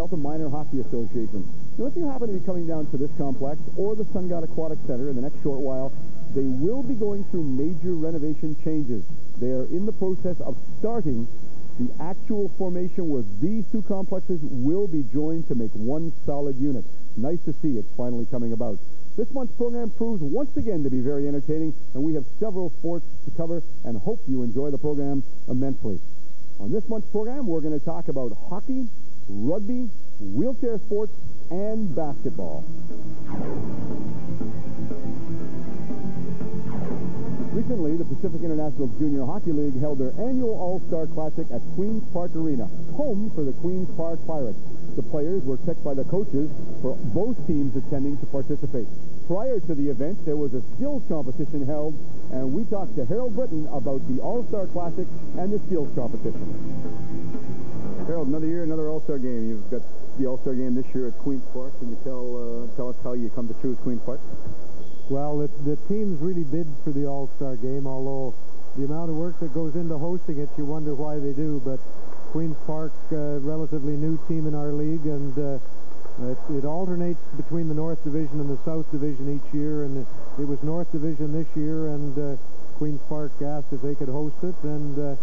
Delta Minor Hockey Association. Now, if you happen to be coming down to this complex or the Sungod Aquatic Center in the next short while, they will be going through major renovation changes. They are in the process of starting the actual formation where these two complexes will be joined to make one solid unit. Nice to see it's finally coming about. This month's program proves once again to be very entertaining, and we have several sports to cover and hope you enjoy the program immensely. On this month's program, we're going to talk about hockey, rugby, wheelchair sports, and basketball. Recently, the Pacific International Junior Hockey League held their annual All-Star Classic at Queen's Park Arena, home for the Queen's Park Pirates. The players were picked by the coaches for both teams attending to participate. Prior to the event, there was a skills competition held, and we talked to Harold Britton about the All-Star Classic and the skills competition. Harold, another year, another All-Star game. You've got the All-Star game this year at Queen's Park. Can you tell uh, tell us how you come to choose Queen's Park? Well, the, the teams really bid for the All-Star game, although the amount of work that goes into hosting it, you wonder why they do. But Queen's Park, uh, relatively new team in our league, and uh, it, it, alternates between the North Division and the South Division each year, and it, it was North Division this year, and uh, Queen's Park asked if they could host it, and uh,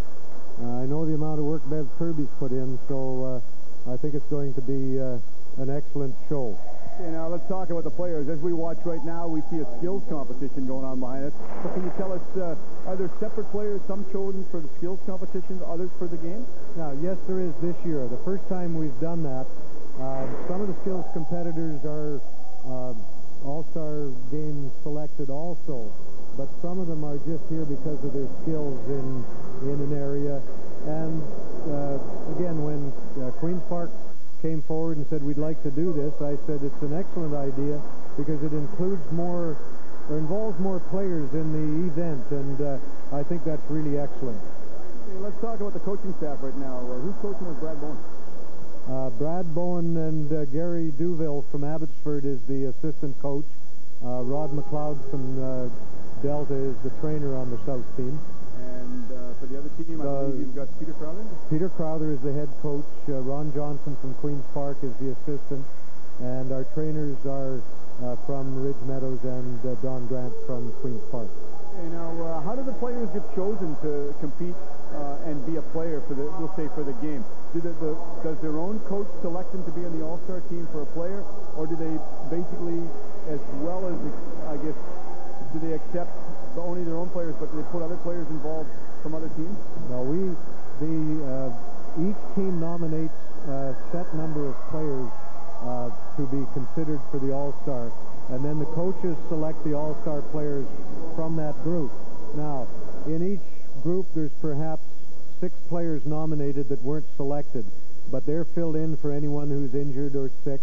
I know the amount of work Bev Kirby's put in, so uh, I think it's going to be uh, an excellent show. Okay, now let's talk about the players. As we watch right now, we see a skills competition going on behind us. So can you tell us, uh, are there separate players, some chosen for the skills competition, others for the game? Now, yes, there is this year. The first time we've done that, uh, some of the skills competitors are uh, all-star game selected also, but some of them are just here because of their skills in, in an area. And uh, again, when uh, Queen's Park came forward and said, we'd like to do this, I said it's an excellent idea because it includes more or involves more players in the event, and uh, I think that's really excellent. Okay, let's talk about the coaching staff right now. Uh, who's coaching with Brad Bowen? Uh, Brad Bowen and uh, Gary Duville from Abbotsford is the assistant coach. Uh, Rod McLeod from uh, Delta is the trainer on the South team. And uh, for the other team, I believe you've got Peter Crowther? Peter Crowther is the head coach. Uh, Ron Johnson from Queen's Park is the assistant. And our trainers are uh, from Ridge Meadows and uh, Don Grant from Queen's Park. Okay, now, uh, how do the players get chosen to compete uh, and be a player for the, we'll say, for the game? Do the, the, does their own coach select them to be on the All-Star team for a player, or do they basically, as well as, I guess, do they accept only their own players, but do they put other players involved from other teams? No, we, the, uh, each team nominates a set number of players uh, to be considered for the All-Star, and then the coaches select the All-Star players from that group. Now, in each group, there's perhaps six players nominated that weren't selected, but they're filled in for anyone who's injured or sick.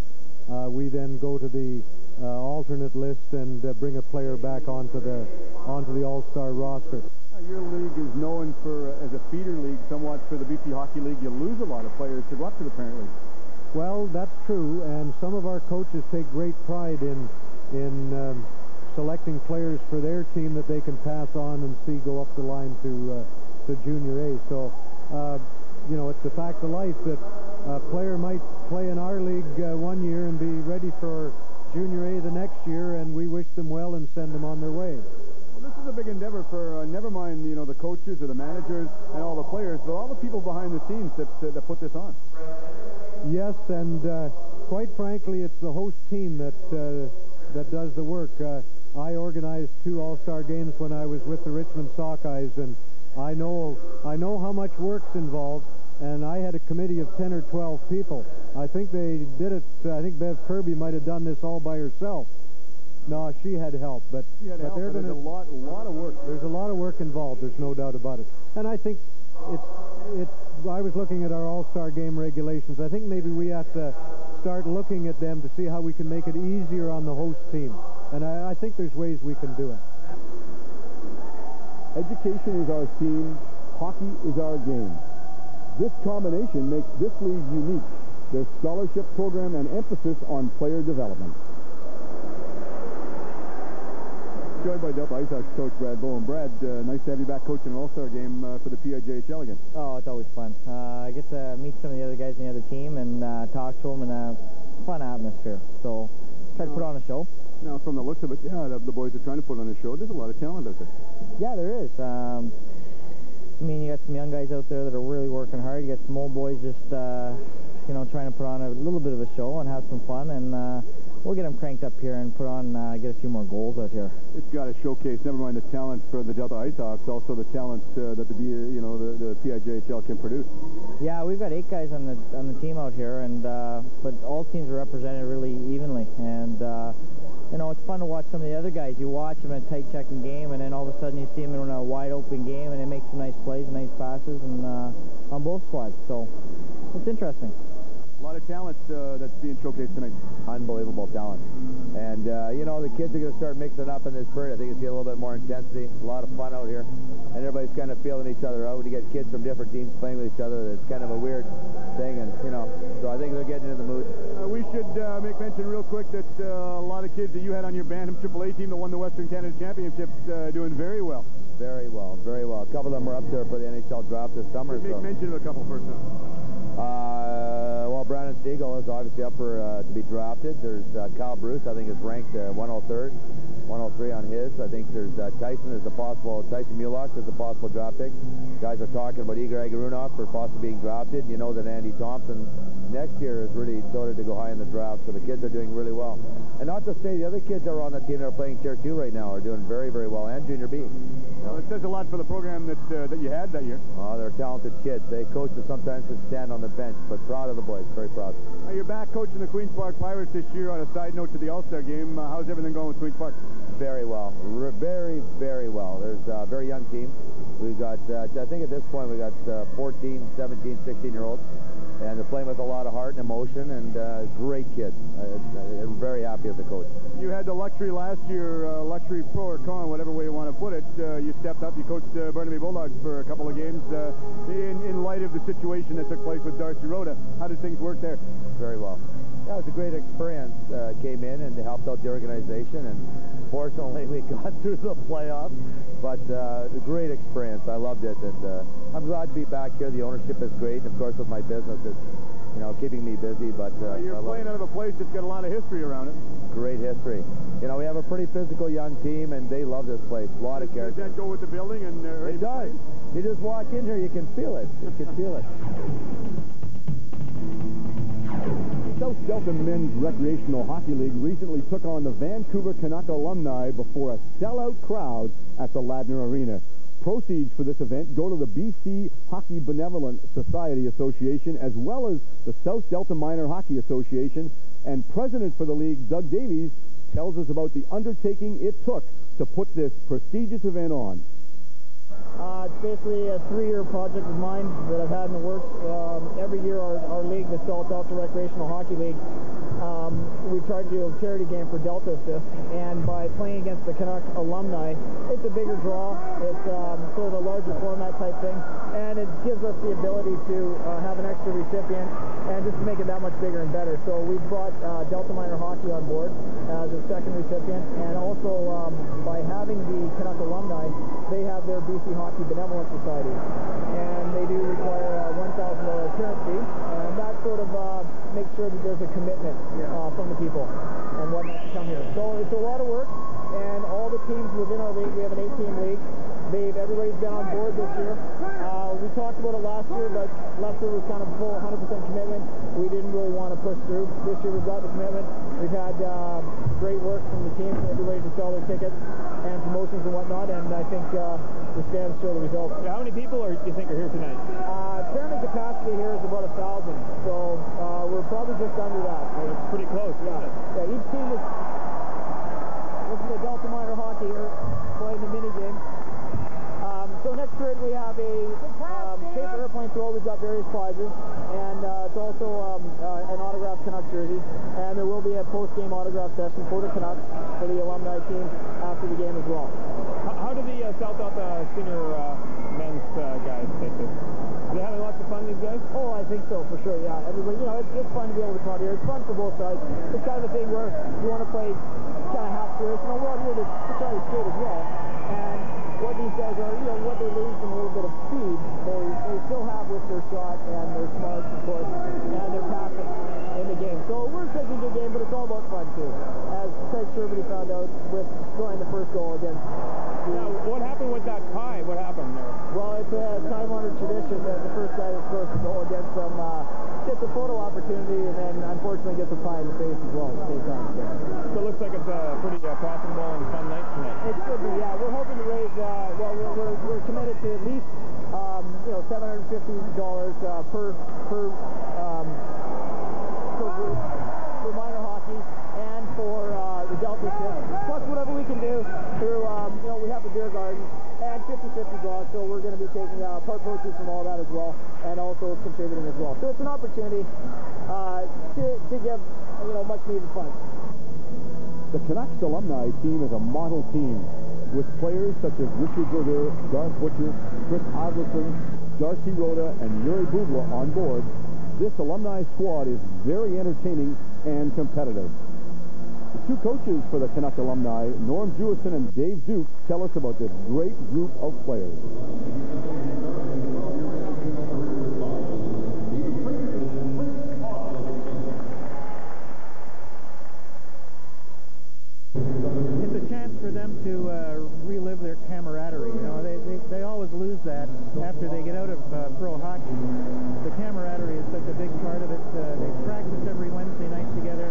Uh, we then go to the uh, alternate list and uh, bring a player back onto the onto the All-Star roster. Your league is known for, uh, as a feeder league, somewhat for the BC Hockey League. You lose a lot of players to go up to the parent league. Well, that's true, and some of our coaches take great pride in in um, selecting players for their team that they can pass on and see go up the line to uh, to Junior A. So, uh, you know, it's the fact of life that a player might play in our league uh, one year and be ready for Junior A the next year, and we wish them well and send them on their way. Well, this is a big endeavor for, uh, never mind, you know, the coaches or the managers and all the players, but all the people behind the scenes that, uh, that put this on. Yes, and uh, quite frankly, it's the host team that uh, that does the work. Uh, I organized two All-Star games when I was with the Richmond Sockeyes, and I know I know how much work's involved and I had a committee of 10 or 12 people. I think they did it, I think Bev Kirby might have done this all by herself. No, she had help, but, but help, they're going to... a lot, a lot of work. There's a lot of work involved, there's no doubt about it. And I think it's, it's, I was looking at our All-Star game regulations. I think maybe we have to start looking at them to see how we can make it easier on the host team. And I, I think there's ways we can do it. Education is our theme. Hockey is our game. This combination makes this league unique, their scholarship program and emphasis on player development. joined by Delta Ice Hawks coach Brad Bowen. Brad, uh, nice to have you back coaching an All-Star game uh, for the PIJHL again. Oh, it's always fun. Uh, I get to meet some of the other guys in the other team and uh, talk to them in a fun atmosphere. So try to put on a show. Now, from the looks of it, yeah, the, the boys are trying to put on a show. There's a lot of talent out there. Yeah, there is. Um, I mean, you got some young guys out there that are really working hard. You got some old boys just, uh, you know, trying to put on a little bit of a show and have some fun. And uh, we'll get them cranked up here and put on, uh, get a few more goals out here. It's got to showcase, never mind the talent for the Delta Ice Hawks, also the talent uh, that the, you know, the, the PIJHL can produce. Yeah, we've got eight guys on the on the team out here, and uh, but all teams are represented really evenly, and uh, you know, it's fun to watch some of the other guys. You watch them in a tight checking game, and then all of a sudden you see them in a wide open game, and they make some nice plays, nice passes, and uh, on both squads. So it's interesting. A lot of talent uh, that's being showcased tonight. Unbelievable talent. And, uh, you know, the kids are going to start mixing up in this spirit. I think it's going to get a little bit more intensity. A lot of fun out here. And everybody's kind of feeling each other out. You get kids from different teams playing with each other. It's kind of a weird thing. And, you know, so I think they're getting into the mood. Uh, we should uh, make mention real quick that uh, a lot of kids that you had on your Bantam AAA team that won the Western Canada Championships uh, doing very well. Very well, very well. A couple of them are up there for the NHL draft this summer. Make so. mention of a couple first now. Well, Brandon Siegel is obviously up for uh, to be drafted. There's uh, Kyle Bruce, I think, is ranked uh, 103rd, 103 on his. I think there's uh, Tyson is a possible, Tyson Mulock is a possible draft pick. Guys are talking about Igor Agarunov for possibly being drafted. You know that Andy Thompson next year is really sorted to go high in the draft, so the kids are doing really well. And not to say the other kids that are on the team that are playing Tier 2 right now are doing very, very well, and Junior B. Well, it says a lot for the program that uh, that you had that year. Oh, they're talented kids. They coach coaches sometimes can stand on the bench, but proud of the boys, very proud. Now, you're back coaching the Queen's Park Pirates this year. On a side note to the All-Star game, uh, how's everything going with Queen's Park? Very well, R very, very well. There's a very young team. We've got, uh, I think at this point, we've got uh, 14, 17, 16-year-olds. And they're playing with a lot of heart and emotion, and uh, great kids. I'm very happy as a coach. You had the luxury last year, uh, luxury pro or con, whatever way you want to put it. Uh, you stepped up. You coached uh, Burnaby Bulldogs for a couple of games. Uh, in, in light of the situation that took place with Darcy Rota, how did things work there? Very well. Yeah, it was a great experience. Uh, came in and helped out the organization, and fortunately we got through the playoffs. But uh, a great experience. I loved it, and uh, I'm glad to be back here. The ownership is great, and of course with my business, it's you know keeping me busy. But uh, you're playing out of a place that's got a lot of history around it. Great history. You know we have a pretty physical young team, and they love this place. A lot does, of character. Does that go with the building? And uh, it does. You just walk in here, you can feel it. You can feel it. South Delta Men's Recreational Hockey League recently took on the Vancouver Canuck alumni before a sellout crowd at the Ladner Arena. Proceeds for this event go to the BC Hockey Benevolent Society Association as well as the South Delta Minor Hockey Association. And president for the league, Doug Davies, tells us about the undertaking it took to put this prestigious event on. Uh, it's basically a three-year project of mine that I've had in the works. Um, every year our, our league, the South Delta Recreational Hockey League, um, we try to do a charity game for Delta Assist, and by playing against the Canuck alumni, it's a bigger draw. It's um, sort of a larger format type thing, and it gives us the ability to uh, have an extra recipient and just to make it that much bigger and better. So we've brought uh, Delta Minor Hockey on board as a second recipient, and also um, by having the Canuck alumni, they have their BC Hockey Benevolent Society, and they do require a $1,000 appearance fee, and that sort of uh, makes sure that there's a commitment uh, from the people and whatnot to come here. So it's a lot of work, and all the teams within our league, we have an eight-team league. They've everybody's been on board this year. Uh, we talked about it last year, but last year was kind of full 100% commitment. We didn't really want to push through. This year we've got the commitment. We've had uh, great work from the team everybody to sell their tickets and promotions and whatnot, and I think uh, the stands show the results. How many people are, do you think are here tonight? Uh, tournament capacity here is about a thousand, so uh, we're probably just under that. Well, it's pretty close. Yeah, yeah. Each team is. This is the Delta Minor Hockey here, playing the mini game. Um, so next period we have a um, paper airplane throw. We've got various prizes, and uh, it's also um, uh, an autographed Canuck jersey. And there will be a post-game autograph session for the Canucks for the alumni team after the game as well. How, how do the uh, South Delta senior uh, men's uh, guys take this? Are they having lots of fun, these guys? Oh, I think so, for sure, yeah. Everybody, you know, it's, it's fun to be able to come out here. It's fun for both sides. It's kind of a thing where you want to play kind of half serious. You know, we're out here to, to try to skate as well. And what these guys are, you know, what they lose in a little bit of speed, still have with their shot and their smarts, of course, and their passing in the game. So we're a good game, but it's all about fun, too. As Craig Sherberty found out with scoring the first goal against Now, what happened with that tie? What happened there? well, it's a time-honored tradition that the first guy that scores the goal gets some uh, gets a photo opportunity, and then unfortunately gets a pie in the face as well at the same time. So So it looks like it's a pretty uh, profitable and fun night tonight. it should be, yeah. We're hoping to raise. Uh, well, we're, we're, we're committed to at least um, you know seven hundred fifty dollars uh, per per um, per group for minor hockey and for uh, the Delta Shift. Plus whatever we can do through um, you know we have the beer garden and 50-50 draw, so we're going to be taking uh, part proceeds from all that as well, and also contributing as well. So it's an opportunity uh, to, to give you know much needed funds. The Canucks alumni team is a model team with players such as Richard Brodeur, Garth Butcher, Chris Oddleifson, Darcy Rota, and Jiri Bubla on board. This alumni squad is very entertaining and competitive. The two coaches for the Canuck alumni, Norm Jewison and Dave Duke, tell us about this great group of players. it's a chance for them to uh, relive their camaraderie. You know, they, they, always lose that after they get out of uh, pro hockey. The camaraderie is such a big part of it. Uh, they practice every Wednesday night together,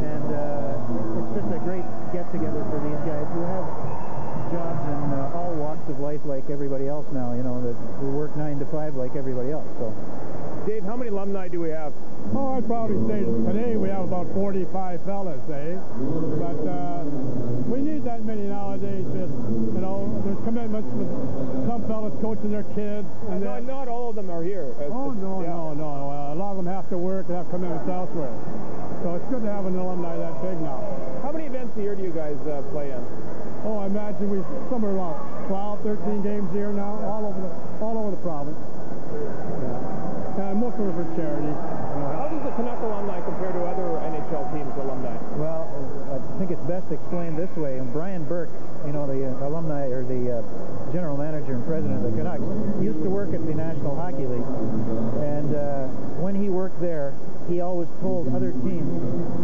and uh, it's just a great get-together for these guys who have jobs in uh, all walks of life like everybody else now, you know, that who work 9 to 5 like everybody else. So. Dave, how many alumni do we have? Oh, I'd probably say today we have about 45 fellas, eh? But uh, we need that many nowadays. That, you know, there's commitments with some fellas coaching their kids. And not, then, not all of them are here. Oh, no, yeah. no, no. Uh, a lot of them have to work and have commitments elsewhere. So it's good to have an alumni that big now. How many events a year do you guys uh, play in? Oh, I imagine we somewhere around 12, 13 games a year now, all over the all over the province. Yeah. And most of them are for charity. How does the Canuck alumni compare to other NHL teams' alumni? Well, I think it's best explained this way. And Brian Burke, you know, the uh, alumni or the uh, general manager and president of the Canucks, used to work at the National Hockey League. And uh, when he worked there, he always told other teams,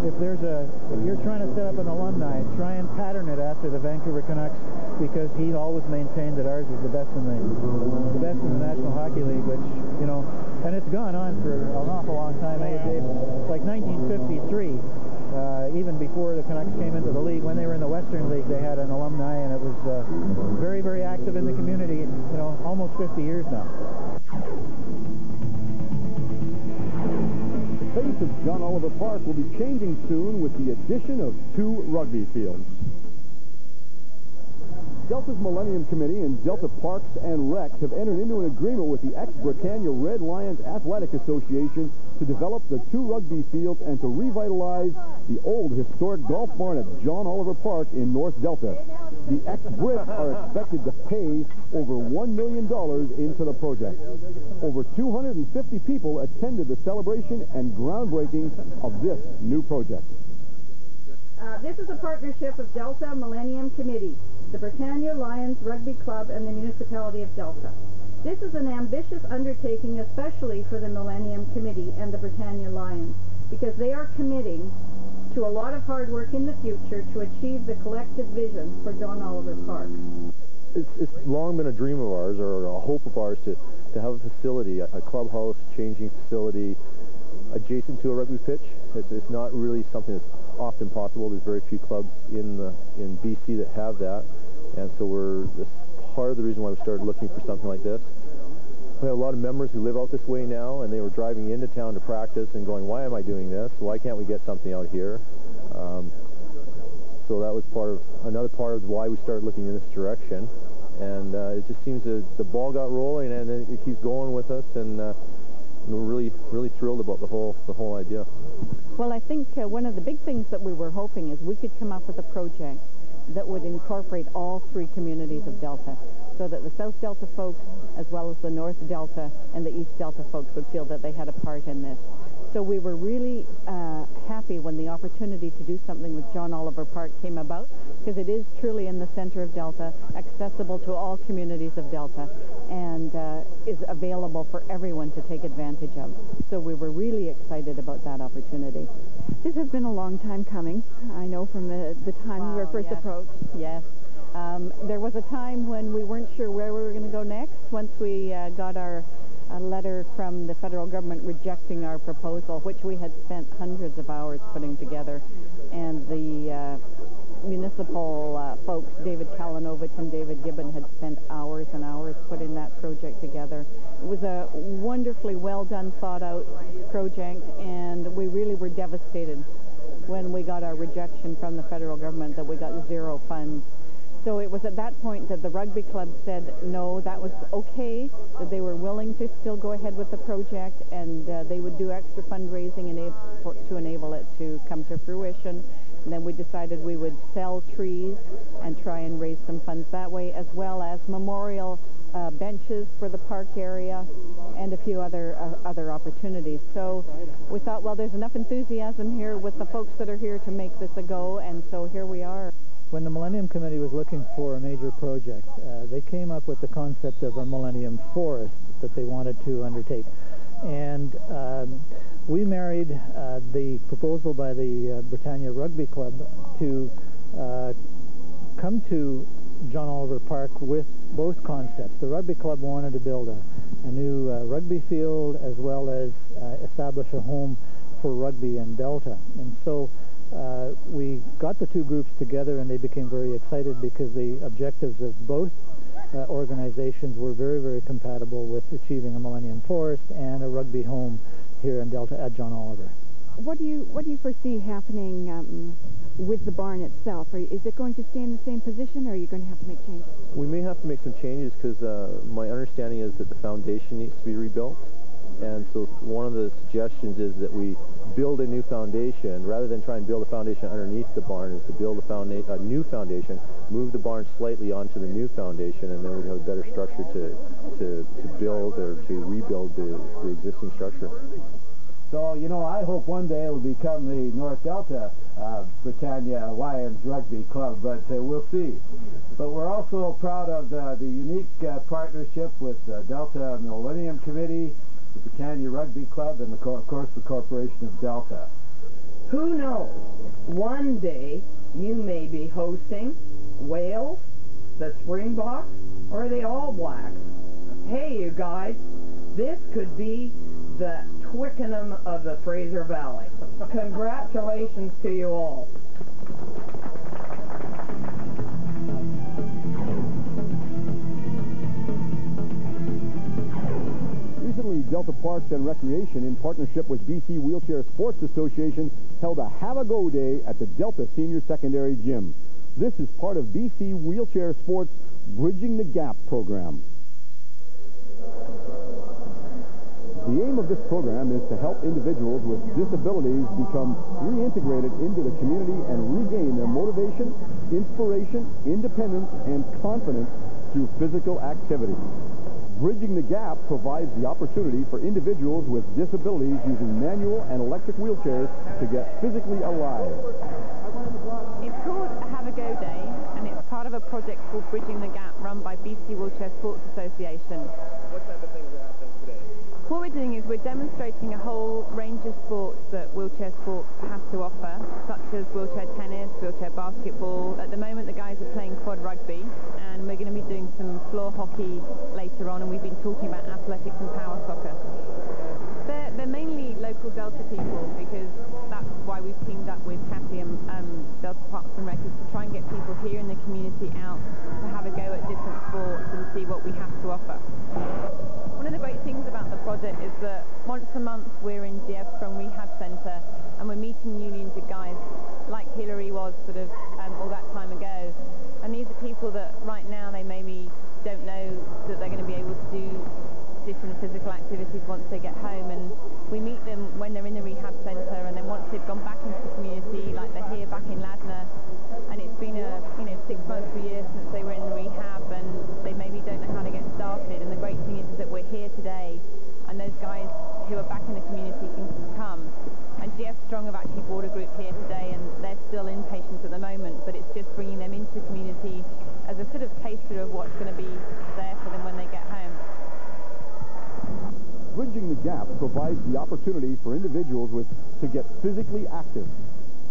if there's a, if you're trying to set up an alumni, try and pattern it after the Vancouver Canucks, because he always maintained that ours was the best in the, the best in the National Hockey League, which, you know, and it's gone on for an awful long time, Dave? Like 1953, uh, even before the Canucks came into the league, when they were in the Western League, they had an alumni, and it was uh, very, very active in the community. You know, almost 50 years now. The face of John Oliver Park will be changing soon with the addition of two rugby fields. Delta's Millennium Committee and Delta Parks and Rec have entered into an agreement with the ex-Britannia Red Lions Athletic Association to develop the two rugby fields and to revitalize the old historic golf barn at John Oliver Park in North Delta. The ex-Brits are expected to pay over $1 million into the project. Over 250 people attended the celebration and groundbreaking of this new project. Uh, this is a partnership of Delta Millennium Committee, the Britannia Lions Rugby Club, and the Municipality of Delta. This is an ambitious undertaking, especially for the Millennium Committee and the Britannia Lions, because they are committing to a lot of hard work in the future to achieve the collective vision for John Oliver Park. It's, it's long been a dream of ours, or a hope of ours, to, to have a facility, a, a clubhouse, changing facility, adjacent to a rugby pitch. It's, it's not really something that's often possible. There's very few clubs in the in BC that have that, and so we're that's part of the reason why we started looking for something like this. We have a lot of members who live out this way now, and they were driving into town to practice and going, "Why am I doing this? Why can't we get something out here?" Um, so that was part of another part of why we started looking in this direction, and uh, it just seems that the ball got rolling, and it, it keeps going with us, and. Uh, we're really, really thrilled about the whole, the whole idea. Well, I think uh, one of the big things that we were hoping is we could come up with a project that would incorporate all three communities of Delta so that the South Delta folks, as well as the North Delta and the East Delta folks would feel that they had a part in this. So we were really uh, happy when the opportunity to do something with John Oliver Park came about because it is truly in the center of Delta, accessible to all communities of Delta, and uh, is available for everyone to take advantage of. So we were really excited about that opportunity. This has been a long time coming, I know from the, the time wow, we were first yes. approached. Yes. Um, there was a time when we weren't sure where we were going to go next once we uh, got our a letter from the federal government rejecting our proposal, which we had spent hundreds of hours putting together. And the uh, municipal uh, folks, David Kalanovich and David Gibbon, had spent hours and hours putting that project together. It was a wonderfully well done, thought out project, and we really were devastated when we got our rejection from the federal government that we got zero funds so it was at that point that the rugby club said no, that was okay, that they were willing to still go ahead with the project and uh, they would do extra fundraising to enable it to come to fruition. And then we decided we would sell trees and try and raise some funds that way, as well as memorial uh, benches for the park area and a few other uh, other opportunities. So we thought, well, there's enough enthusiasm here with the folks that are here to make this a go, and so here we are. When the Millennium Committee was looking for a major project, uh, they came up with the concept of a Millennium Forest that they wanted to undertake. And um, we married uh, the proposal by the uh, Britannia Rugby Club to uh, come to John Oliver Park with both concepts. The rugby club wanted to build a, a new uh, rugby field as well as uh, establish a home for rugby in Delta. And so uh, we got the two groups together and they became very excited because the objectives of both organizations were very, very compatible with achieving a Millennium Forest and a rugby home here in Delta at John Oliver. What do you what do you foresee happening um, with the barn itself? Are, is it going to stay in the same position, or are you going to have to make changes? We may have to make some changes because uh, my understanding is that the foundation needs to be rebuilt. And so one of the suggestions is that we build a new foundation, rather than try and build a foundation underneath the barn, is to build a, a new foundation, move the barn slightly onto the new foundation, and then we'd have a better structure to, to, to build or to rebuild the, the existing structure. So, you know, I hope one day it'll become the North Delta uh, Britannia Lions Rugby Club, but uh, we'll see. But we're also proud of uh, the unique uh, partnership with uh, Delta Millennium Committee, the Britannia Rugby Club, and the, of course the Corporation of Delta. Who knows? One day you may be hosting Wales, the Springboks, or the All Blacks. Hey, you guys, this could be the Twickenham of the Fraser Valley. Congratulations to you all. Delta Parks and Recreation, in partnership with BC Wheelchair Sports Association, held a Have a Go Day at the Delta Senior Secondary Gym. This is part of BC Wheelchair Sports Bridging the Gap program. The aim of this program is to help individuals with disabilities become reintegrated into the community and regain their motivation, inspiration, independence, and confidence through physical activity. Bridging the Gap provides the opportunity for individuals with disabilities using manual and electric wheelchairs to get physically alive. It's called Have a Go Day, and it's part of a project called Bridging the Gap run by BC Wheelchair Sports Association. What type of things are happening today? What we're doing is we're demonstrating a whole range of sports that wheelchair sports have to offer, such as wheelchair tennis, wheelchair basketball. At the moment, the guys are playing quad rugby, and we're going to be doing some floor hockey later on, and we've been talking about athletics and power soccer. They're, they're mainly local Delta people because that's why we've teamed up with Kathy and um, Delta Parks and Rec to try and get people here in the community out to have a go at different sports and see what we have to offer. One of the great things about the project is that once a month we're in GF Strong Rehab Centre and we're meeting unions of guys like Hillary was sort of um, all that time ago and these are people that right now they maybe don't know that they're going to be able to do different physical activities once they get home and we meet them when they're in the rehab centre and then once they've gone back into the community like they're here back in Ladner and it's been a you know six months to a year since they were in rehab and they maybe don't know how to get started and the great thing is, is that we're here today and those guys who are back in the community can come. And GF Strong have actually brought a group here today, and they're still in patients at the moment, but it's just bringing them into the community as a sort of taster of what's going to be there for them when they get home. Bridging the Gap provides the opportunity for individuals with to get physically active.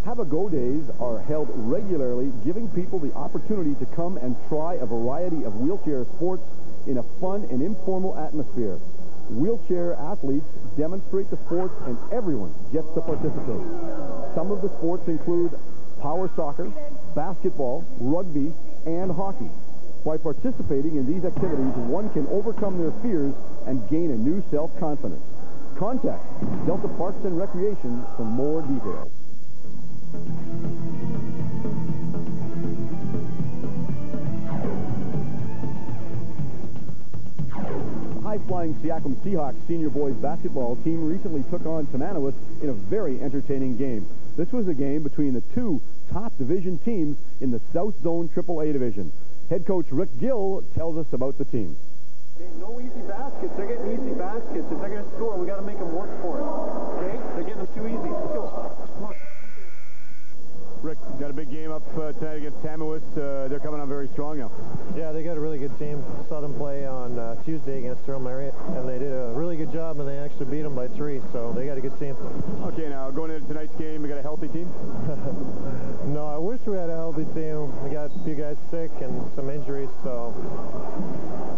Have a Go Days are held regularly, giving people the opportunity to come and try a variety of wheelchair sports in a fun and informal atmosphere. Wheelchair athletes demonstrate the sports and everyone gets to participate. Some of the sports include power soccer, basketball, rugby, and hockey. By participating in these activities, one can overcome their fears and gain a new self-confidence. Contact Delta Parks and Recreation for more details. The high-flying Seaquam Seahawks senior boys basketball team recently took on Tamanawis in a very entertaining game. This was a game between the two top division teams in the South Zone AAA division. Head coach Rick Gill tells us about the team. No easy baskets. They're getting easy baskets. If they're going to score, we got to make them work for it. Okay? They're getting them too easy. Let's go. Come. Rick, got a big game up uh, tonight against Tamawis. Uh, they're coming on very strong now. Yeah, they got a really good team. Saw them play on uh, Tuesday against Earl Marriott, and they did a really good job, and they actually beat them by three, so they got a good team. Okay, now going into tonight's game, we got a healthy team? no, I wish we had a healthy team. We got a few guys sick and some injuries, so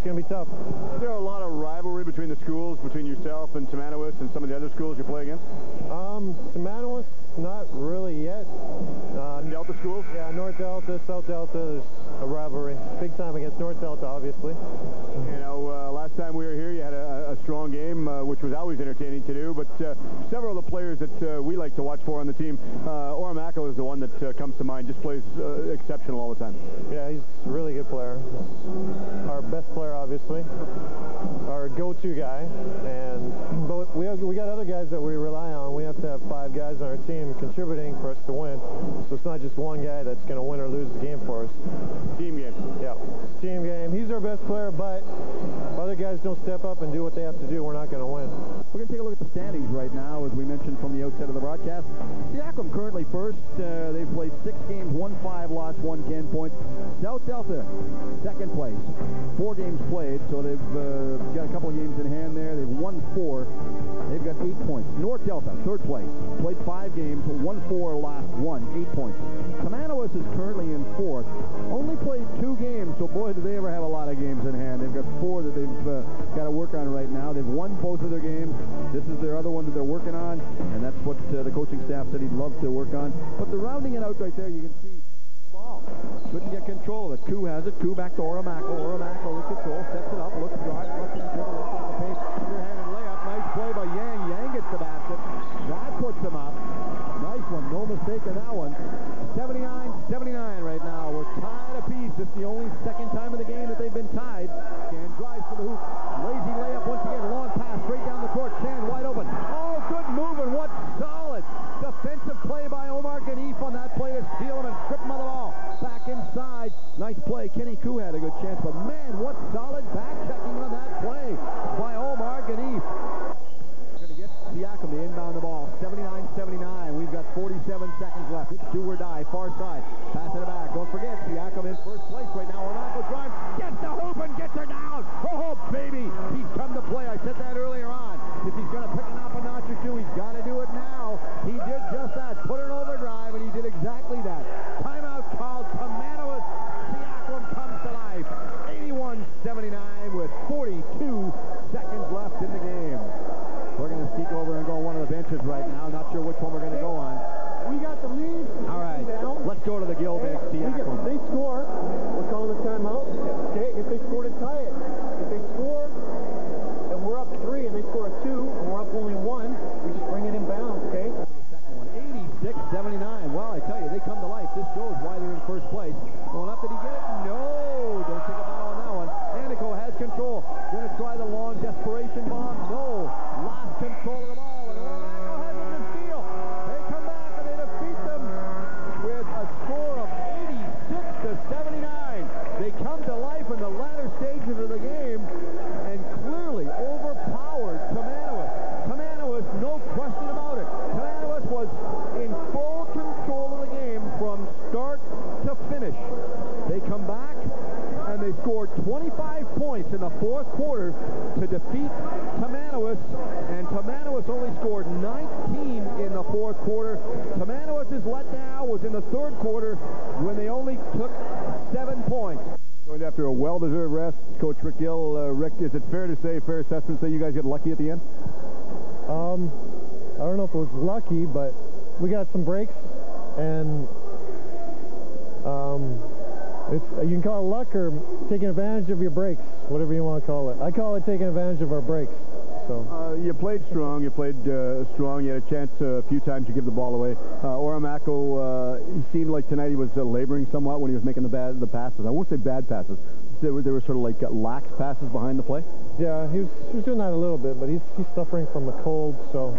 it's going to be tough. Is there a lot of rivalry between the schools, between yourself and Tamanawis and some of the other schools you play against? Um, Tamanawis, not really yet. Uh, Delta schools? Yeah, North Delta, South Delta, there's a rivalry. Big time against North Delta, obviously. You know, uh, last time we were here, you had a strong game, uh, which was always entertaining to do, but uh, several of the players that uh, we like to watch for on the team, uh, Oramako is the one that uh, comes to mind, just plays exceptional all the time. Yeah, he's a really good player. Our best player, obviously. Our go-to guy, and but we, have, we got other guys that we rely on. We have to have five guys on our team contributing for us to win. So it's not just one guy that's going to win or lose the game for us. Team game. Yeah, team game. He's our best player, but if other guys don't step up and do what they have to do, we're not going to win. We're going to take a look at the standings right now, as we mentioned from the outset of the broadcast. Seaquam currently first. Uh, they've played six games, won five, lost one, ten points. South Delta, second place. Four games played, so they've uh, got a couple of games in hand there. They've won four. They've got eight points. North Delta, third place. Played five games, won four, lost one, eight points. Tamanawis is currently in fourth. Played two games, so boy, do they ever have a lot of games in hand. They've got four that they've uh, got to work on right now. They've won both of their games. This is their other one that they're working on, and that's what uh, the coaching staff said he'd love to work on. But they're rounding it out right there. You can see ball. Couldn't get control of it. Koo has it. Koo back to Oramako. Oramako with control. Sets it up. Looks drives. Left dribble. Left on the pace. Underhanded layup. Nice play by Yang. Yang gets the basket. That puts him up. Nice one. No mistake in that one. 79-79 right now. We're tied. It's the only second time of the game that they've been tied. And drives to the hoop. Lazy layup once again. Long pass straight down the court. Chan wide open. Oh, good move and what solid defensive play by Omar Ganif on that play to steal him and strip him of the ball. Back inside. Nice play. Kenny Koo had a good chance, but man, what solid back checking on that play by Omar Ganif. Going to get Seaquam to inbound the ball. 79-79. We've got 47 seconds left. It's do or die. Far side. Pass it back. Don't forget, in first place right now. Orlando drives. Gets the hoop and gets her down. Oh, baby. He's come to play. I said that earlier on. If he's going to pick it up a notch or two, he's got to do it now. He did just that. Put an overdrive, and he did exactly that. Timeout called. Tamanawis. Seaquam comes to life. 81-79 with 42 seconds left in the game. We're going to sneak over and go on one of the benches right now. Not sure which one we're going to go on. We got the lead. Go to the bench. Seaquam. If they score, we're calling the timeout. Okay, if they score to tie it. If they score and we're up three and they score a two and we're up only one, we just bring it in bounds, okay? 86-79. Well, I tell you, they come to life. This shows why they're in first place. Going up, did he get it? No. Don't take a foul on that one. Anico has control. Going to try the long desperation bomb. No. Lost control of the ball. finish. They come back, and they scored 25 points in the fourth quarter to defeat Tamanawis, and Tamanawis only scored 19 in the fourth quarter. Tamanawis' letdown was in the third quarter when they only took seven points. Going after a well-deserved rest, Coach Rick Gill. Uh, Rick, is it fair to say, fair assessment, say you guys get lucky at the end? Um, I don't know if it was lucky, but we got some breaks, and um, it's, you can call it luck or taking advantage of your breaks, whatever you want to call it. I call it taking advantage of our breaks. So uh, you played strong. You played uh, strong. You had a chance uh, a few times to give the ball away. Uh, uh, he seemed like tonight he was uh, laboring somewhat when he was making the bad the passes. I won't say bad passes. They were, they were sort of like lax passes behind the play. Yeah, he was, he was doing that a little bit, but he's, he's suffering from a cold, so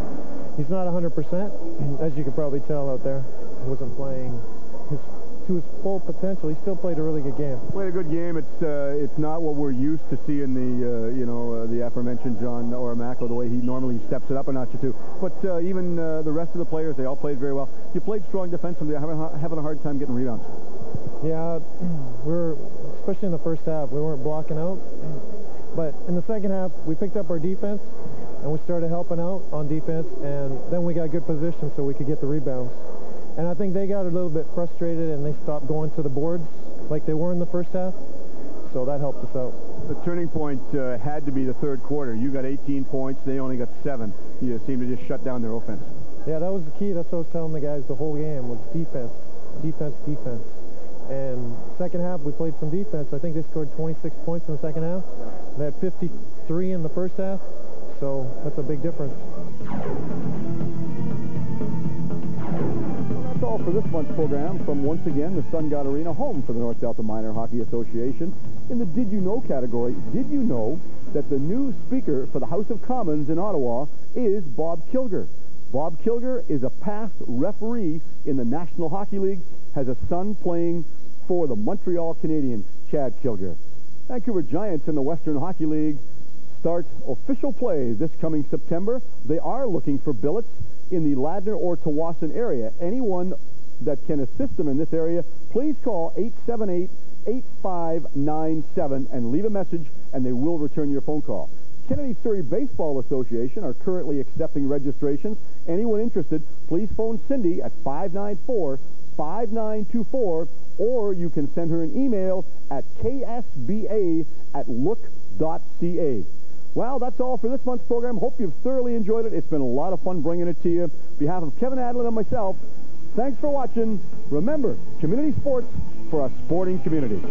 he's not 100%, as you can probably tell out there. He wasn't playing his to his full potential. He still played a really good game. Played a good game. It's uh, it's not what we're used to seeing the uh, you know uh, the aforementioned John Oromako the way he normally steps it up a notch or two. But uh, even uh, the rest of the players, they all played very well. You played strong defensively. Having having a hard time getting rebounds. Yeah, we are especially in the first half. We weren't blocking out. But in the second half, we picked up our defense, and we started helping out on defense, and then we got good position so we could get the rebounds. And I think they got a little bit frustrated, and they stopped going to the boards like they were in the first half, so that helped us out. The turning point uh, had to be the third quarter. You got 18 points. They only got seven. You seemed to just shut down their offense. Yeah, that was the key. That's what I was telling the guys the whole game was defense, defense, defense. And second half, we played some defense. I think they scored 26 points in the second half. They had 53 in the first half, so that's a big difference. For this month's program from, once again, the Sungod Arena, home for the North Delta Minor Hockey Association. In the Did You Know category, did you know that the new Speaker for the House of Commons in Ottawa is Bob Kilger? Bob Kilger is a past referee in the National Hockey League, has a son playing for the Montreal Canadiens, Chad Kilger. Vancouver Giants in the Western Hockey League start official play this coming September. They are looking for billets in the Ladner or Tsawwassen area. Anyone that can assist them in this area, please call 878-8597 and leave a message, and they will return your phone call. Kennedy Surrey Baseball Association are currently accepting registrations. Anyone interested, please phone Cindy at 594-5924 or you can send her an email at ksba at look.ca. Well, that's all for this month's program. Hope you've thoroughly enjoyed it. It's been a lot of fun bringing it to you. On behalf of Kevin Adlin and myself, thanks for watching. Remember, community sports for a sporting community.